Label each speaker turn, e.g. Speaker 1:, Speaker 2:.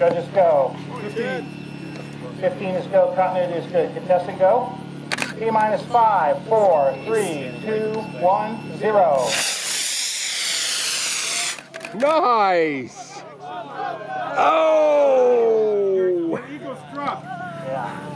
Speaker 1: Judges go.
Speaker 2: 15.
Speaker 1: 15 is go. Continuity is good. Contestant go. T minus 5, 4, 3, 2, 1, 0.
Speaker 3: Nice! Oh! Your ego struck. Yeah.